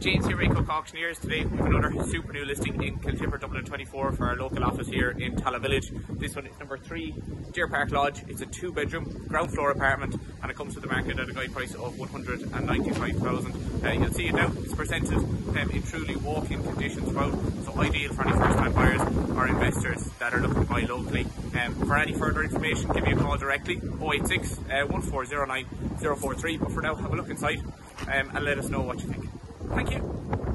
James here, Ray Cooke Auctioneers. Today we have another super new listing in Kiltipper, Dublin 24 for our local office here in Tallaght Village. This one is number 3, Deerpark Lodge. It's a two bedroom, ground floor apartment and it comes to the market at a guide price of 195000 uh, You'll see it now, it's presented um, in truly walk-in condition throughout, so ideal for any first time buyers or investors that are looking to buy locally. Um, for any further information, give me a call directly, 086 uh, 1409 043. But for now, have a look inside um, and let us know what you think. Thank you.